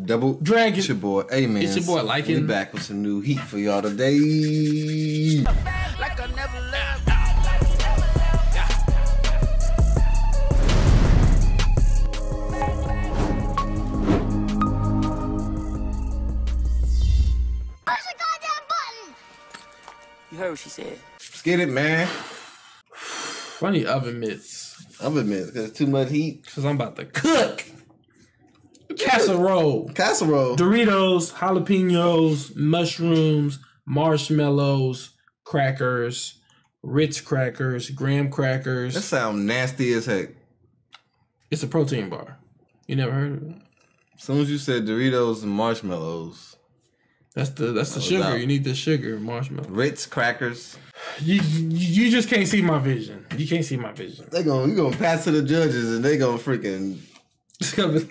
Double Dragon. It's your boy. Hey man. It's your boy, like We back with some new heat for y'all today. like I never left. Push the goddamn button! You heard what she said. Let's get it, man. Funny oven mitts. I'm admit because too much heat. Cause I'm about to cook. Casserole. Casserole. Doritos, jalapenos, mushrooms, marshmallows, crackers, Ritz crackers, graham crackers. That sound nasty as heck. It's a protein bar. You never heard of it? As soon as you said Doritos and marshmallows, That's the that's the sugar. out. You need the sugar marshmallow. Ritz crackers, You, you you just can't see my vision. You can't see my vision. they gonna you gonna pass to the judges and they gonna freaking It's gonna be,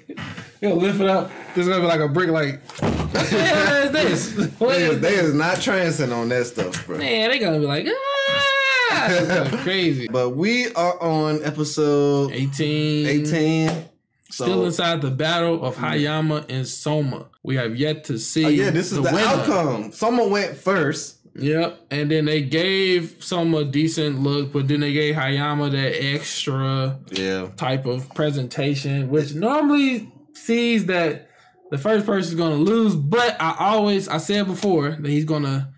you lift it up. There's gonna be like a brick. Like, what the hell is this? What they is is, they is not trancing on that stuff, bro. Man, they gonna be like, ah, it's gonna be crazy. But we are on episode 18, 18. So Still inside the battle of Hayama and Soma. We have yet to see. Oh, yeah, this is the, winner. outcome. Someone went first. Yep, and then they gave Soma decent look, but then they gave Hayama that extra Yeah. type of presentation, which normally sees that the first person is going to lose. But I always, I said before that he's going to.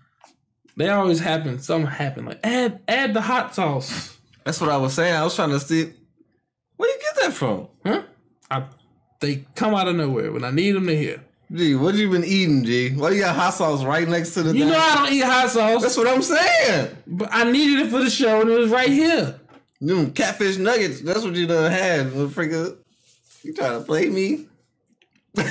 They always happen. Something happen. Like add add the hot sauce. That's what I was saying. I was trying to see where you get that from. Huh? I, they come out of nowhere when I need them to hear. G, what you been eating, G? Why you got hot sauce right next to the You know? I don't eat hot sauce, That's what I'm saying. but I needed it for the show, and it was right here. Them catfish nuggets. That's what you done had. Freaking, you trying to play me?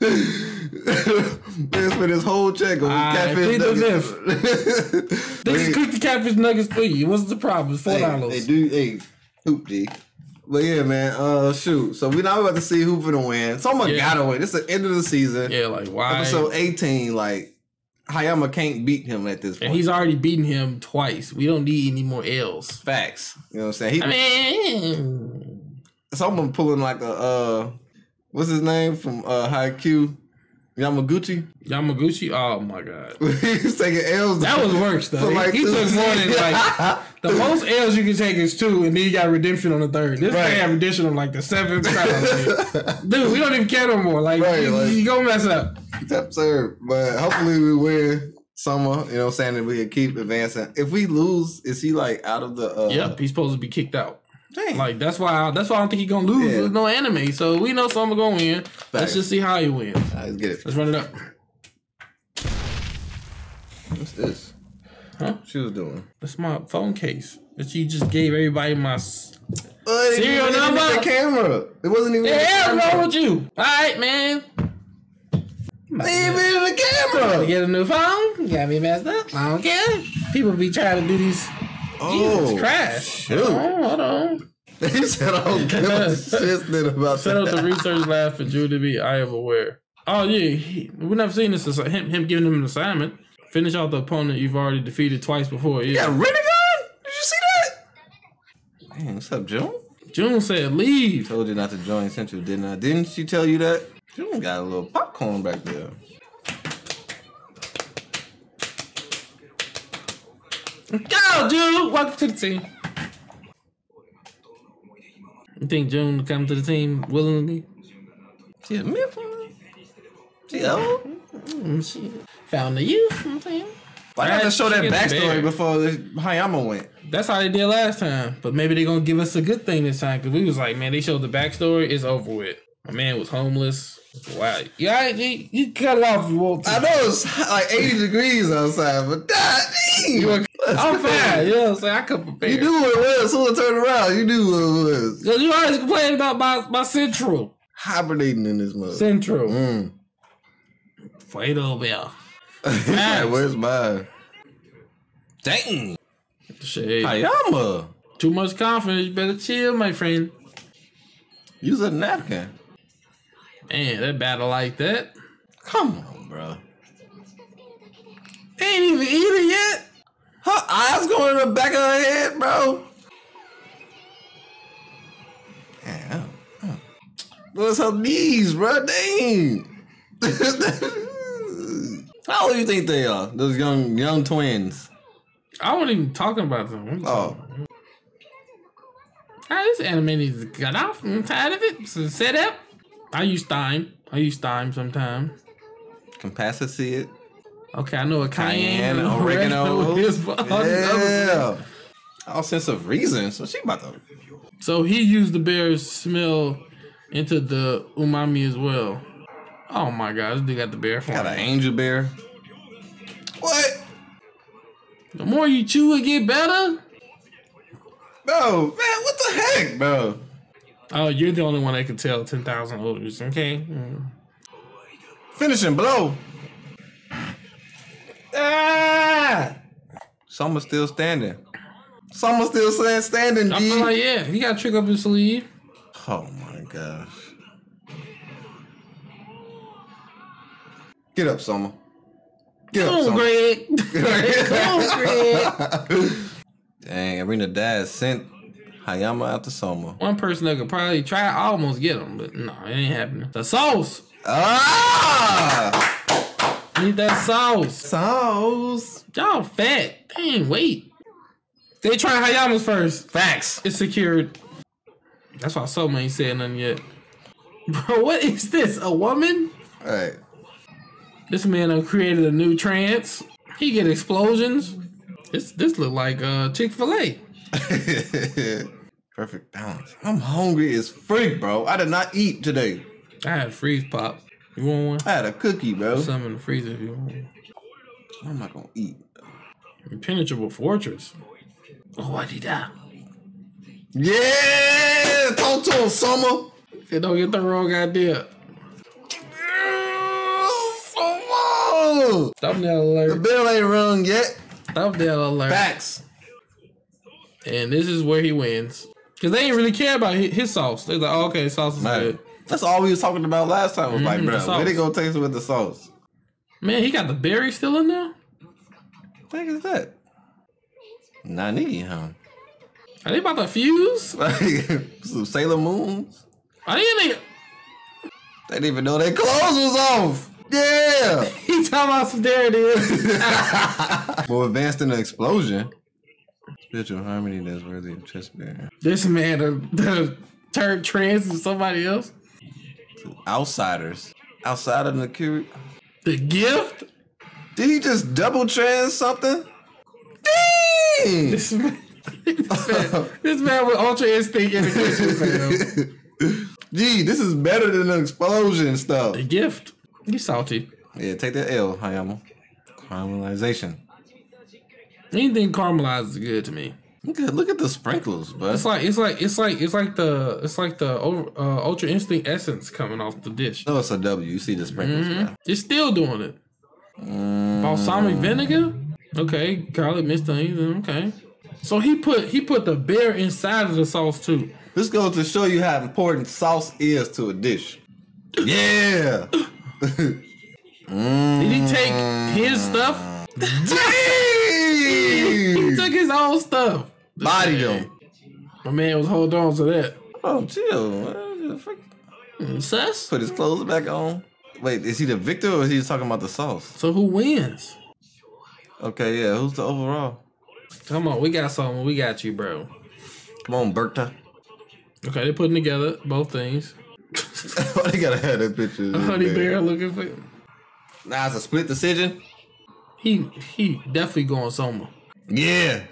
They for this whole check on I catfish nuggets. They just cooked the catfish nuggets for you. What's the problem? It's four Hey, dollars. they do. Hey, hoop G. But yeah, man. Uh, shoot. So we now about to see who's gonna win. Someone Yeah. gotta win. It's the end of the season. yeah, like why? Episode eighteen. Like Hayama can't beat him at this point. and he's already beaten him twice. We don't need any more L's. facts. You know what I'm saying? He, I mean, someone pulling like a uh, what's his name from uh Haikyuu? Yamaguchi. Yamaguchi. Oh my god, he's taking L's. that was worse though. For like he he took more than like the most L's you can take is two, and then you got redemption on the third. This Right. guy had redemption on like the seventh round. Dude, we don't even care no more. Like, Right, you, like- you go mess up. Top serve. But hopefully we win Soma. You know what I'm saying? That we can keep advancing. If we lose, is he like out of the uh Yep, he's supposed to be kicked out. Dang. Like that's why I, that's why I don't think he's gonna lose. Yeah. There's no anime, so we know someone gonna win. Facts. Let's just see how he wins. All right, let's get it. Let's run it up. What's this? Huh? She was doing. That's my phone case that you just gave everybody my. s- Oh, it Serial didn't even number? the camera. It wasn't even. The in the hell wrong with you? All right, man. It ain't even in the To camera. get a new phone, you got me messed up. I don't care. People be trying to do these. Oh, Jesus Christ! shoot. Hold on, hold on. He said, "I don't give a shit about Set up the research lab for Drew to be. I am aware. Oh yeah, he, we never seen this. Him, him giving him an assignment. Finish off the opponent you've already defeated twice before. Yeah. got Renegon? Did you see that? Man, what's up, Jun? Jun said leave. Told you not to join Central, didn't I? Didn't she tell you that? Jun got a little popcorn back there. Go, Jun. Welcome to the team. You think Jun will come to the team willingly? She a myth. She old. She found the youth. you I'm saying? Why not just show that backstory before Hayama went? That's how they did last time. But maybe they're gonna give us a good thing this time because we was like, man, they showed the backstory. It's over with. My man was homeless. Wow. Yeah, you, you cut it off if you want to. I know it's like 80 degrees outside, but Dang. I'm fine. You know what I'm saying? I could prepare. You knew what it was. As soon as I turned around, you knew what it was. Cause you always complain about my, my central. Hibernating in this mother. Central. Mm. Fuedo Bell. like, where's mine? Dang. Shit. Hayama. Too much confidence. You better chill, my friend. Use a napkin. Man, that battle like that. Come on, bro. Ain't even eating yet. Her eyes going in the back of her head, bro. Damn. What's her knees, bro? Dang. How old do you think they are? Those young young twins. I wasn't even talking about them. Oh, Ah, this anime needs to cut off. I'm tired of it. So set up. I use thyme. I use thyme sometimes. can pass see it. Okay, I know a cayenne, Cayenne, oregano. is for all the other things. Yeah. All sense of reason. So she about to. So he used the bear's smell into the umami as well. Oh my god, this dude got the bear Got an angel bear. What? The more you chew, it get better. Bro, man, what the heck, bro? Oh, you're the only one that can tell ten thousand odors. Okay. Mm. Finishing blow. Ah! Soma's still standing. Soma's still saying standing, I G. feel like yeah, he got a trick up his sleeve. oh my gosh. Get up, Soma. Get Come up, on, Soma. Greg. Come on, Greg. Dang, Erina Dad sent Hayama out to Soma. One person that could probably try almost get him, but no, it ain't happening. The sauce. Ah! Need that sauce. Sauce. Y'all fat. Dang, wait. They try Hayama's first. Facts. It's secured. That's why Soma ain't said nothing yet. Bro, what is this? A woman? All right. This man created a new trance. He get explosions. This this look like uh Chick Fil A. Perfect balance. I'm hungry as freak, bro. I did not eat today. I had freeze pop. You want one? I had a cookie, bro. Some in the freezer if you want. What am I gonna eat? Impenetrable fortress. Oh, I did that. Yeah, talk to him, Soma. Don't get the wrong idea. Soma. Thumbnail alert. The bell ain't rung yet. Thumbnail alert. Facts. And this is where he wins. Because they ain't really care about his, his sauce. They're like, oh, okay, sauce is Man, good. That's all we was talking about last time. Was like, Mhm, bro, where they gonna taste it with the sauce? Man, he got the berry still in there? What the heck is that? Nani, huh? Are they about to fuse? Some Sailor Moons. Are they in there? They didn't even know their clothes was off. Yeah. He talking about some there it is. More advanced than an explosion. Spiritual harmony that's worthy of chest bearing. this man the, the turned trans into somebody else. Outsiders. Outside of the cure. The gift? Did he just double trans something? Dang! This man, this man, this man with ultra instinct in the kitchen. Gee, this is better than the explosion stuff. The gift. He's salty. Yeah, take that L, Hayama. Caramelization. Anything caramelized is good to me. Look at look at the sprinkles, bud. It's like it's like it's like it's like the it's like the uh, ultra instinct essence coming off the dish. No, it's a W. You see the sprinkles, man. It's still doing it. Mm, Balsamic vinegar. Okay, garlic mixed onions. Okay. So he put he put the bear inside of the sauce too. This goes to show you how important sauce is to a dish. Yeah. Did he take his stuff? He took his own stuff. Body them. My man was holding on to that. Oh, chill. man. Hmm, sus. Put his clothes back on. Wait, is he the victor or is he just talking about the sauce? So who wins? Okay, yeah. Who's the overall? Come on, we got something. We got you, bro. Come on, Bertha. Okay, they're putting together both things. Why they gotta have that picture? A honey bear looking for. Nah, it's a split decision. He he definitely going somewhere. Yeah.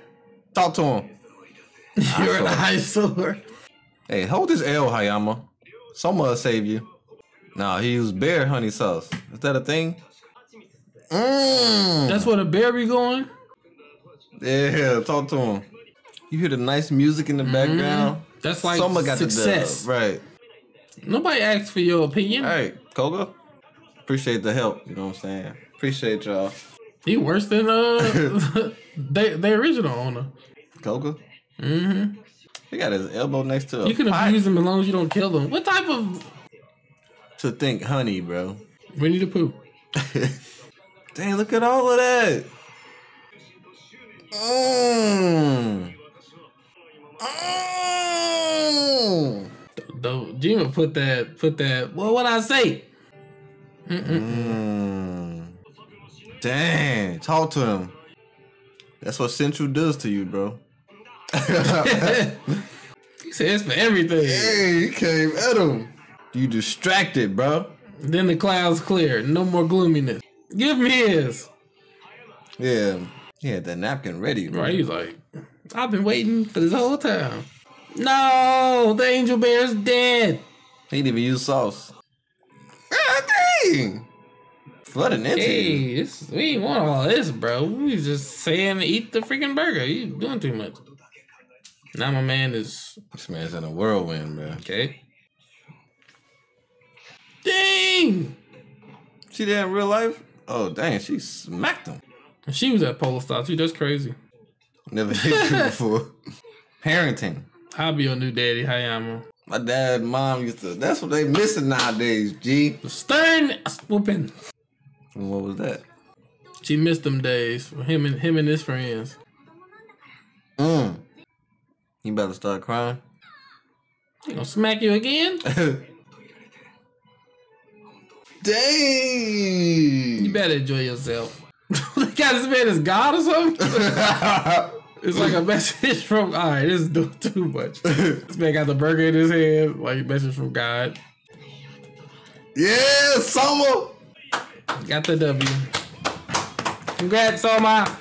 Talk to him. You're an eyesore. Hey, hold this L, Hayama. Someone will save you. Nah, he used bear honey sauce. Is that a thing? Mmm. That's where the bear be going. Yeah, talk to him. You hear the nice music in the mm-hmm. background. That's like Someone got success. the dub. Right. Nobody asked for your opinion. All right, Koga. Appreciate the help. You know what I'm saying? Appreciate y'all. He worse than uh they the original owner. Koga. Mm-hmm. He got his elbow next to a You can pot abuse him as long as you don't kill them. What type of to think honey, bro. Winnie the Pooh? Dang, look at all of that. Mmm. Mmm. The Jima put that put that. Well, what I say? Mm. Dang, talk to him. That's what Central does to you, bro. He says for everything. Hey, he came at him. You distracted, bro. Then the clouds clear. No more gloominess. Give him his. Yeah, he had that napkin ready. Bro. Right? He's like, I've been waiting for this whole time. No, the angel bear's dead. He didn't even use sauce. God dang! Flooding into you. Hey, this, we ain't want all this, bro. We was just saying eat the freaking burger. You doing too much. Now my man is This man's in a whirlwind, bro. okay. Dang! See that in real life? Oh, dang, she smacked him. She was at Polar Star too. That's crazy. Never hit you before. Parenting. I'll be your new daddy, Hayama. My dad and mom used to, that's what they missing nowadays, G. Stern whooping. And what was that? She missed them days. Him and him and his friends. Mm. You better start crying. He gonna smack you again? Dang! You better enjoy yourself. God, this man is God or something? It's like a message from. All right, this is doing too much. This man got the burger in his hand, like a message from God. yeah, Soma! Got the W. Congrats, Soma.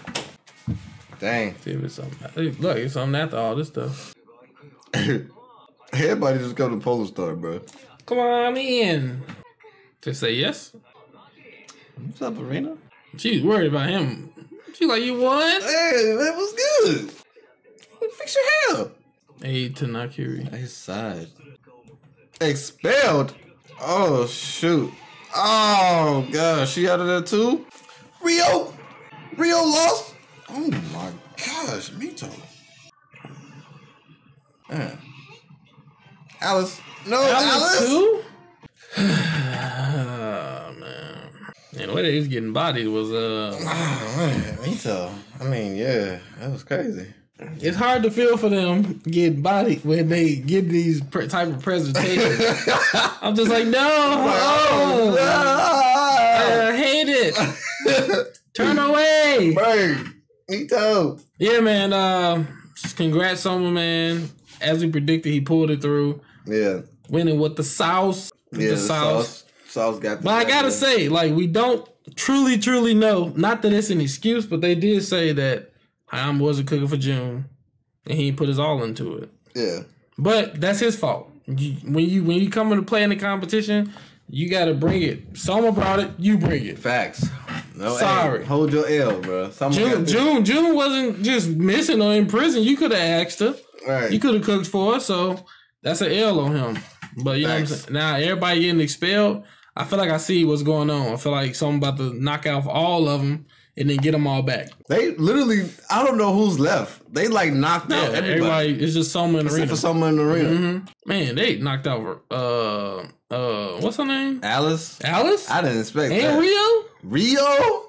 Dang. See if it's something. hey, Look, it's something after all this stuff. Everybody just go to Polar Star, bro. Come on in. Just say yes. What's up, Erina? She's worried about him. She's like, you won? Hey, that was good. Fix your hair. Hey, Tanakiri. His side. Expelled? Oh, shoot. Oh, gosh, She out of there, too? Rio? Rio lost? Oh, my gosh. Mito. Man. Alice. No, Alice. Alice too? oh, man. And the way that he's getting bodied was uh Oh, man. Mito. I mean, yeah. That was crazy. It's hard to feel for them getting bodied when they give these pre- type of presentations. I'm just like, no, oh, I hate it. Turn away. Bang. Mito. Yeah, man. Uh, congrats, Soma, man. As we predicted, he pulled it through, Yeah. winning with the sauce. Yeah, the the sauce. sauce. Sauce got the But I gotta say, like, we don't truly, truly know. Not that it's an excuse, but they did say that Hayama wasn't cooking for Jun, and he put his all into it. Yeah. But that's his fault. You, when you when you come into play in the competition, you gotta bring it. Someone brought it, you bring it. Facts. No, hey, Sorry. hold your L, bro. Someone Jun, Jun, Jun wasn't just missing or in prison. You could have asked her. Right. You could have cooked for her, so that's an L on him. But you know what I'm saying? Now everybody getting expelled. I feel like I see what's going on. I feel like someone about to knock out all of them and then get them all back. They literally, I don't know who's left. They like knocked Yeah, out everybody, everybody. It's just someone in the arena. for someone in the arena. hmm Man, they knocked out. Uh, uh, what's her name? Alice, Alice I didn't expect and that. Rio. Rio,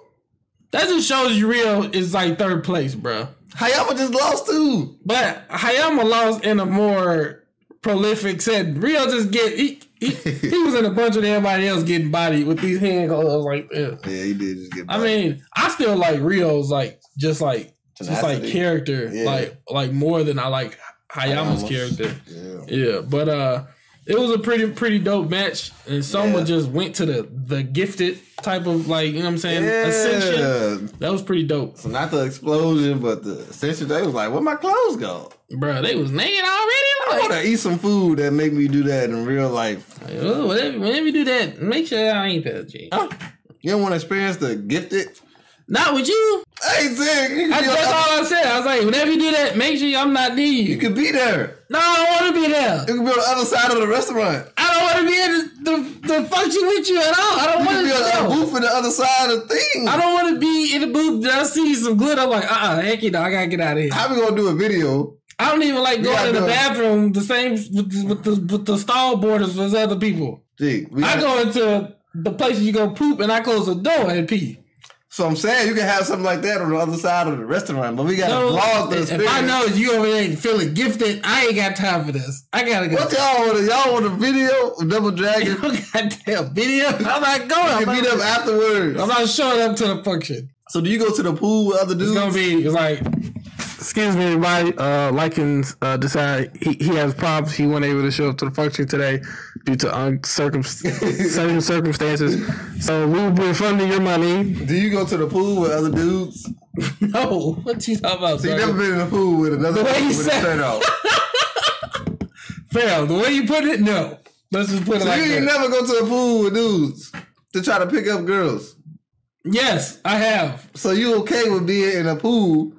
That just shows you Rio is like third place, bro. Hayama just lost too. But Hayama lost in a more prolific set. Rio just get he, he, he was in a bunch of everybody else getting bodied with these hand gloves like this. Yeah, he did just get. I mean, I still like Rio's like just like just like character, Yeah. like like more than I like Hayama's Hayama's. character. yeah. Yeah, but uh it was a pretty pretty dope match, and someone Yeah. just went to the the gifted type of like you know what I'm saying ascension. Yeah. That was pretty dope, So not the explosion, but the ascension. They was like, "Where my clothes go?" bro. They was naked I already. want Like, to eat some food that make me do that in real life. oh, whenever, whenever you do that, make sure I ain't that G. Huh? You don't want to experience the gifted? Not with you. Hey, Zig, you, be that's all I said. I was like, whenever you do that, make sure I'm not near you. you could be there. no, I don't want to be there. You could be on the other side of the restaurant. I don't want to be in the, the, the function with you at all. I don't want could be on the booth on the other side of the thing. I don't want to be in the booth. I see some glitter. I'm like, uh, uh heck you know, I gotta get out of here. How we gonna do a video? I don't even like going in the bathroom the same with, the- with the with the stall borders as other people. Gee, I got- go into the places you go poop and I close the door and pee. So I'm saying you can have something like that on the other side of the restaurant, but we got to No, vlog the if. I know you over there feeling gifted, I ain't got time for this. I gotta go. What y'all want? Y'all want a video of Double Dragon? Oh, goddamn video. I'm not going. You meet up afterwards. I'm not showing up to the function. So do you go to the pool with other dudes? It's gonna be it's like. Excuse me, everybody. Uh, Likens uh, decided he, he has problems. He wasn't able to show up to the function today due to uncircum- certain circumstances. So we will be refunding your money. do you go to the pool with other dudes? No, what you talking about? So you son? never been in the pool with another The way dude you with a said- shirt off. Fail. The way you put it, no. Let's just put it like you that. You never go to the pool with dudes to try to pick up girls. yes, I have. So you okay with being in a pool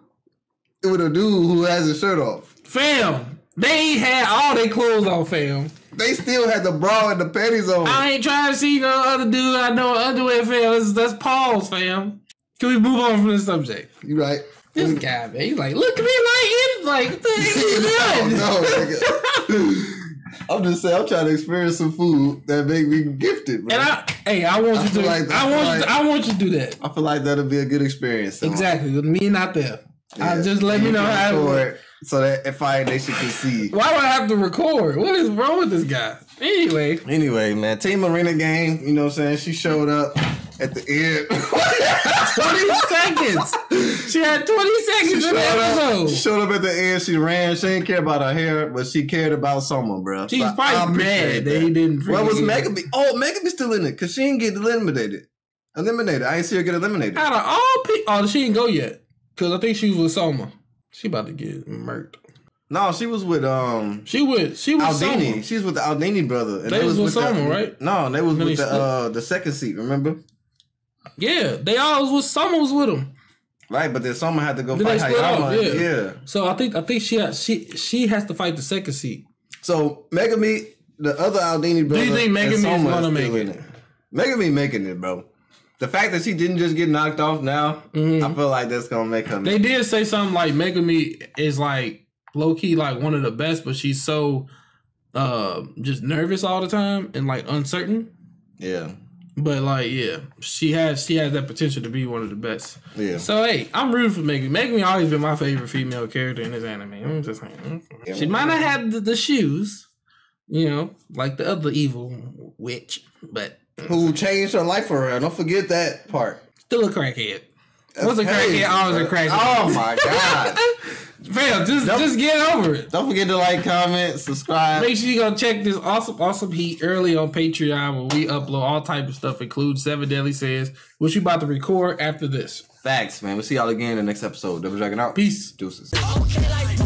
with a dude who has his shirt off? Fam, they had all their clothes on, fam. They still had the bra and the panties on. I ain't trying to see no other dude I know underwear, fam. That's, that's pause, fam. Can we move on from this subject? you right? This guy, man, he's like, look at me like it. Like, what the heck you oh, doing? no, nigga. I'm just saying, I'm trying to experience some food that make me gifted, bro. And I, hey, I want I you to, like- I I want you, like- to, I want you to do that. I feel like that'll be a good experience. So Exactly, with me not there. I Yeah. just let me know how. Record so that if I Nation can see. Why do I have to record? What is wrong with this guy? Anyway, Anyway, man, Team Erina game, you know what I'm saying? She showed up at the end. 20 seconds. She had 20 seconds in the showed, up, episode. showed up at the end. She ran. She didn't care about her hair, but she cared about someone, bro. She's So probably mad that he didn't What was? Be- oh, Megan be still in it because she didn't get eliminated. Eliminated. I ain't see her get eliminated. Out of all people, oh, she didn't go yet because I think she was with Soma. She about to get murked. No, she was with um She with she was Aldini. Soma. She's with the Aldini brother. And They was with the- Soma, right? No, they was with they the split. uh the second seat. Remember? Yeah, they all was with Soma was with him. Right, but then Soma had to go Then fight they Hayama. yeah. yeah. So I think I think she has, she she has to fight the second seat. So Megami, the other Aldini brother, Do you think Megami is gonna make in it? Megami making it, bro. The fact that she didn't just get knocked off now, I feel like that's gonna make her. Mm-hmm. They did say something like Megami is like low key like one of the best, but she's so uh just nervous all the time and like uncertain. yeah, But like yeah, she has she has that potential to be one of the best. yeah. So hey, I'm rooting for Megami. Megami always been my favorite female character in this anime. I'm just saying. She might not have the, the shoes, you know, like the other evil witch, but Who changed her life for her? Don't forget that part. still a crackhead. What's a Hey, crackhead? Always a crackhead. Oh my god! Fam, just just get over it. Don't forget to like, comment, subscribe. Make sure you go check this awesome, awesome heat early on Patreon where we upload all type of stuff, including Seven Deadly Sins, which we about to record after this. Facts, man. We'll see y'all again in the next episode. Double Dragon out. Peace. Deuces. Okay, like,